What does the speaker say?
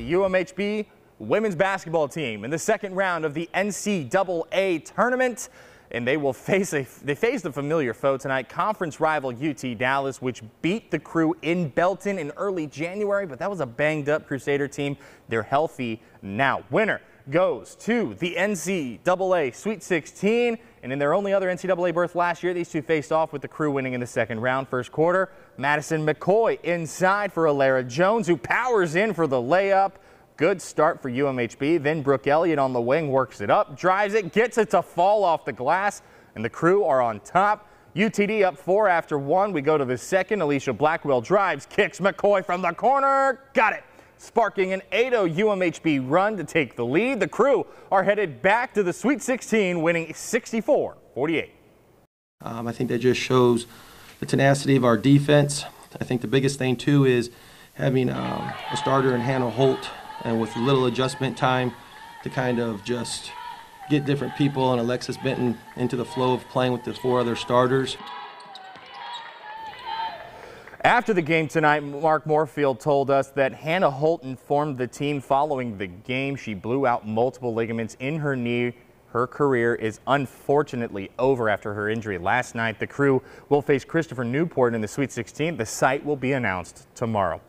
the UMHB women's basketball team in the second round of the NCAA tournament. And they will face a they faced a familiar foe tonight, conference rival UT Dallas, which beat the crew in Belton in early January, but that was a banged up Crusader team. They're healthy now. Winner goes to the NCAA Sweet 16. And in their only other NCAA berth last year, these two faced off with the crew winning in the second round. First quarter, Madison McCoy inside for Alara Jones, who powers in for the layup. Good start for UMHB. Then Brooke Elliott on the wing works it up, drives it, gets it to fall off the glass, and the crew are on top. UTD up four after one. We go to the second. Alicia Blackwell drives, kicks McCoy from the corner. Got it sparking an 8-0 UMHB run to take the lead. The crew are headed back to the Sweet 16, winning 64-48. Um, I think that just shows the tenacity of our defense. I think the biggest thing, too, is having um, a starter in Hannah Holt and with little adjustment time to kind of just get different people and Alexis Benton into the flow of playing with the four other starters. After the game tonight, Mark Morefield told us that Hannah Holt informed the team following the game she blew out multiple ligaments in her knee. Her career is unfortunately over after her injury last night. The crew will face Christopher Newport in the Sweet 16. The site will be announced tomorrow.